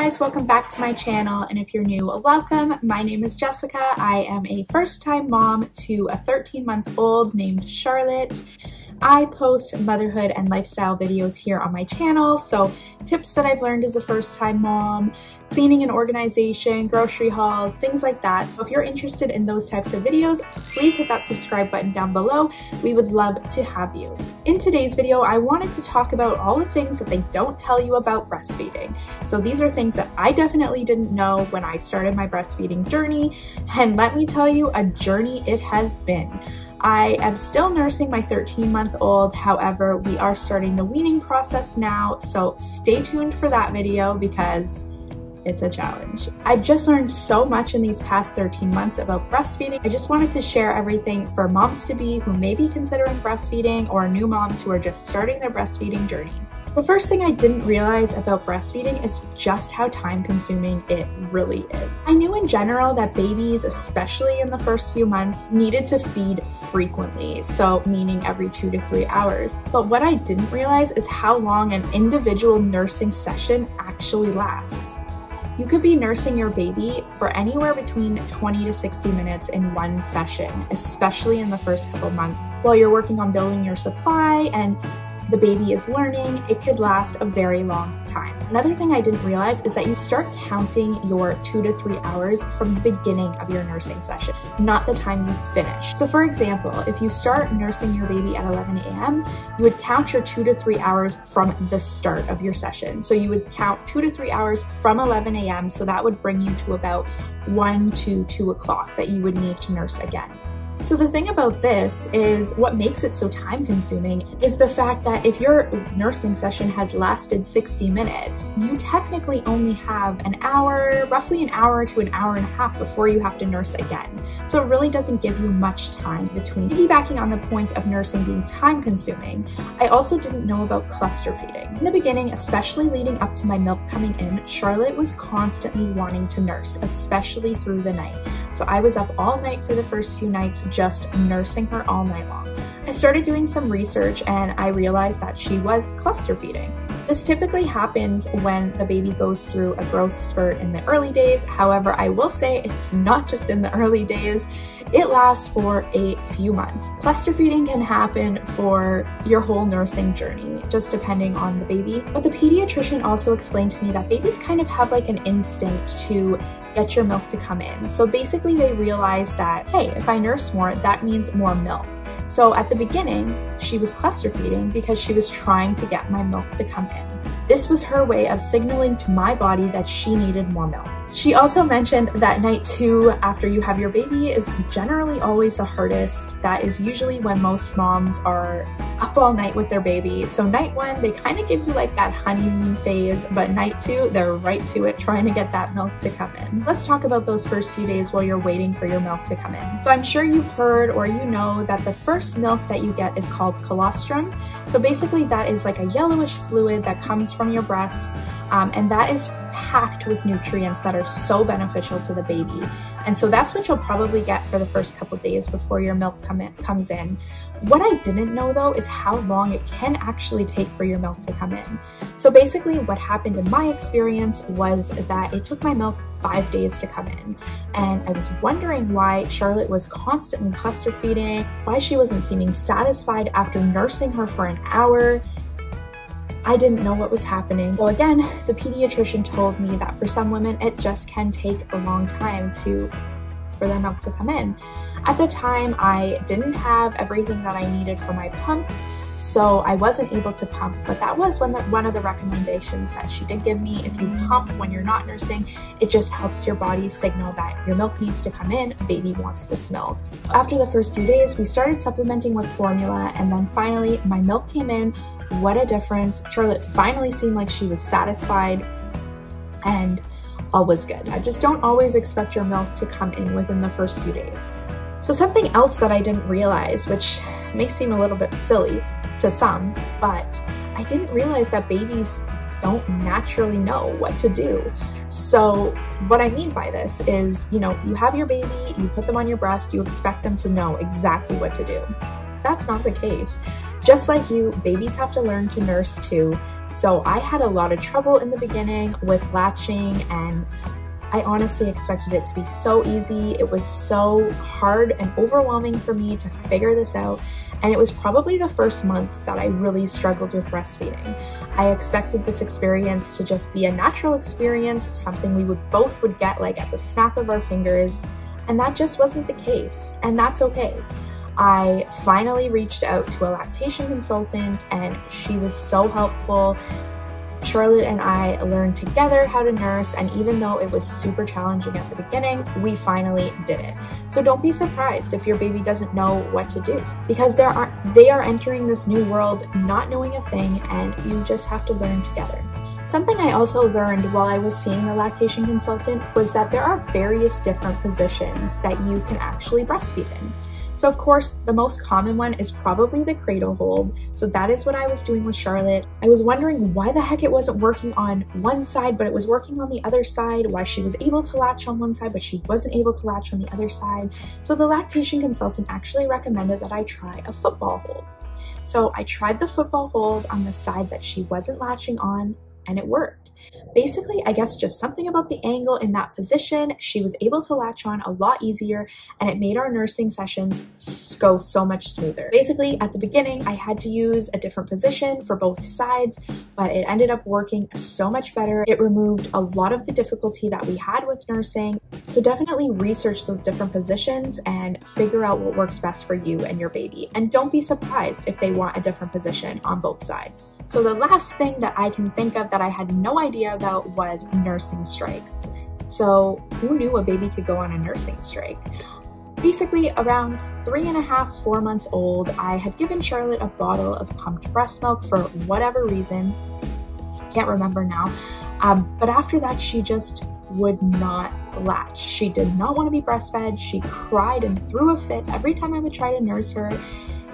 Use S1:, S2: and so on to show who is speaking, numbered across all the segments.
S1: guys, welcome back to my channel and if you're new, welcome. My name is Jessica. I am a first-time mom to a 13-month-old named Charlotte. I post motherhood and lifestyle videos here on my channel, so tips that I've learned as a first-time mom, cleaning and organization, grocery hauls, things like that. So if you're interested in those types of videos, please hit that subscribe button down below. We would love to have you. In today's video, I wanted to talk about all the things that they don't tell you about breastfeeding. So these are things that I definitely didn't know when I started my breastfeeding journey, and let me tell you, a journey it has been. I am still nursing my 13 month old. However, we are starting the weaning process now. So stay tuned for that video because it's a challenge. I've just learned so much in these past 13 months about breastfeeding. I just wanted to share everything for moms to be who may be considering breastfeeding or new moms who are just starting their breastfeeding journeys. The first thing I didn't realize about breastfeeding is just how time consuming it really is. I knew in general that babies, especially in the first few months, needed to feed frequently, so meaning every two to three hours. But what I didn't realize is how long an individual nursing session actually lasts. You could be nursing your baby for anywhere between 20 to 60 minutes in one session, especially in the first couple months while you're working on building your supply and the baby is learning, it could last a very long time. Another thing I didn't realize is that you start counting your two to three hours from the beginning of your nursing session, not the time you finish. So for example, if you start nursing your baby at 11 a.m., you would count your two to three hours from the start of your session. So you would count two to three hours from 11 a.m. So that would bring you to about one to two o'clock that you would need to nurse again. So the thing about this is what makes it so time consuming is the fact that if your nursing session has lasted 60 minutes, you technically only have an hour, roughly an hour to an hour and a half before you have to nurse again. So it really doesn't give you much time between. Piggybacking on the point of nursing being time consuming, I also didn't know about cluster feeding. In the beginning, especially leading up to my milk coming in, Charlotte was constantly wanting to nurse, especially through the night. So I was up all night for the first few nights just nursing her all night long. I started doing some research and I realized that she was cluster feeding. This typically happens when the baby goes through a growth spurt in the early days. However, I will say it's not just in the early days. It lasts for a few months. Cluster feeding can happen for your whole nursing journey, just depending on the baby. But the pediatrician also explained to me that babies kind of have like an instinct to get your milk to come in. So basically they realized that, hey, if I nurse more, that means more milk. So at the beginning, she was cluster feeding because she was trying to get my milk to come in. This was her way of signaling to my body that she needed more milk. She also mentioned that night two after you have your baby is generally always the hardest. That is usually when most moms are up all night with their baby. So night one, they kind of give you like that honeymoon phase, but night two, they're right to it trying to get that milk to come in. Let's talk about those first few days while you're waiting for your milk to come in. So I'm sure you've heard or you know that the first milk that you get is called colostrum. So basically that is like a yellowish fluid that comes from your breasts um, and that is packed with nutrients that are so beneficial to the baby. And so that's what you'll probably get for the first couple days before your milk come in, comes in. What I didn't know though is how long it can actually take for your milk to come in. So basically what happened in my experience was that it took my milk five days to come in. And I was wondering why Charlotte was constantly cluster feeding, why she wasn't seeming satisfied after nursing her for an hour, I didn't know what was happening. So again, the pediatrician told me that for some women, it just can take a long time to for their milk to come in. At the time, I didn't have everything that I needed for my pump, so I wasn't able to pump, but that was one, the, one of the recommendations that she did give me. If you pump when you're not nursing, it just helps your body signal that your milk needs to come in, baby wants this milk. After the first few days, we started supplementing with formula, and then finally my milk came in what a difference. Charlotte finally seemed like she was satisfied and all was good. I just don't always expect your milk to come in within the first few days. So something else that I didn't realize, which may seem a little bit silly to some, but I didn't realize that babies don't naturally know what to do. So what I mean by this is, you know, you have your baby, you put them on your breast, you expect them to know exactly what to do. That's not the case. Just like you, babies have to learn to nurse too. So I had a lot of trouble in the beginning with latching and I honestly expected it to be so easy. It was so hard and overwhelming for me to figure this out. And it was probably the first month that I really struggled with breastfeeding. I expected this experience to just be a natural experience, something we would both would get like at the snap of our fingers. And that just wasn't the case. And that's okay. I finally reached out to a lactation consultant and she was so helpful. Charlotte and I learned together how to nurse and even though it was super challenging at the beginning, we finally did it. So don't be surprised if your baby doesn't know what to do because they are, they are entering this new world not knowing a thing and you just have to learn together. Something I also learned while I was seeing the lactation consultant was that there are various different positions that you can actually breastfeed in. So of course, the most common one is probably the cradle hold. So that is what I was doing with Charlotte. I was wondering why the heck it wasn't working on one side, but it was working on the other side, why she was able to latch on one side, but she wasn't able to latch on the other side. So the lactation consultant actually recommended that I try a football hold. So I tried the football hold on the side that she wasn't latching on and it worked. Basically, I guess just something about the angle in that position, she was able to latch on a lot easier and it made our nursing sessions go so much smoother. Basically, at the beginning, I had to use a different position for both sides, but it ended up working so much better. It removed a lot of the difficulty that we had with nursing. So definitely research those different positions and figure out what works best for you and your baby. And don't be surprised if they want a different position on both sides. So the last thing that I can think of that that I had no idea about was nursing strikes. So who knew a baby could go on a nursing strike? Basically, around three and a half, four months old, I had given Charlotte a bottle of pumped breast milk for whatever reason. Can't remember now. Um, but after that, she just would not latch. She did not want to be breastfed. She cried and threw a fit every time I would try to nurse her.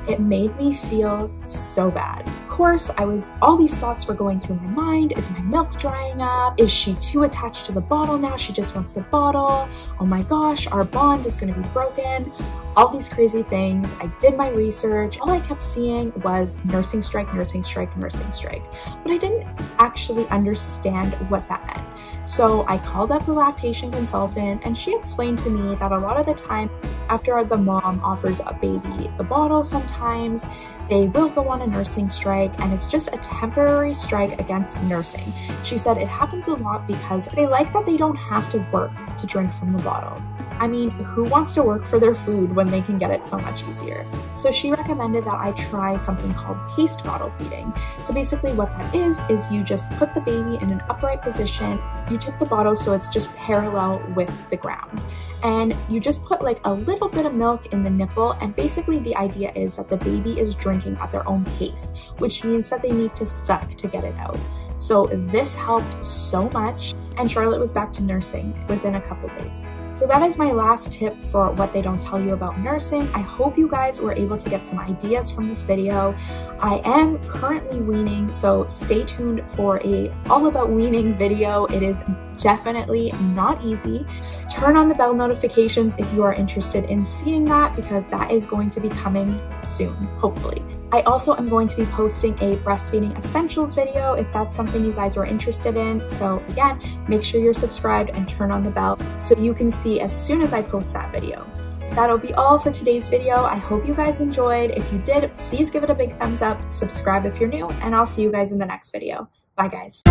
S1: It made me feel so bad. Course, I was, all these thoughts were going through my mind. Is my milk drying up? Is she too attached to the bottle now? She just wants the bottle. Oh my gosh, our bond is gonna be broken. All these crazy things. I did my research. All I kept seeing was nursing strike, nursing strike, nursing strike. But I didn't actually understand what that meant. So I called up the lactation consultant and she explained to me that a lot of the time after the mom offers a baby the bottle sometimes, they will go on a nursing strike and it's just a temporary strike against nursing. She said it happens a lot because they like that they don't have to work to drink from the bottle. I mean, who wants to work for their food when they can get it so much easier? So she recommended that I try something called paced bottle feeding. So basically what that is, is you just put the baby in an upright position, you tip the bottle so it's just parallel with the ground. And you just put like a little bit of milk in the nipple and basically the idea is that the baby is drinking at their own pace, which means that they need to suck to get it out. So this helped so much and Charlotte was back to nursing within a couple days. So that is my last tip for what they don't tell you about nursing. I hope you guys were able to get some ideas from this video. I am currently weaning, so stay tuned for a all about weaning video. It is definitely not easy. Turn on the bell notifications if you are interested in seeing that because that is going to be coming soon, hopefully. I also am going to be posting a breastfeeding essentials video if that's something you guys are interested in. So again, make sure you're subscribed and turn on the bell so you can see as soon as I post that video. That'll be all for today's video. I hope you guys enjoyed. If you did, please give it a big thumbs up, subscribe if you're new, and I'll see you guys in the next video. Bye guys.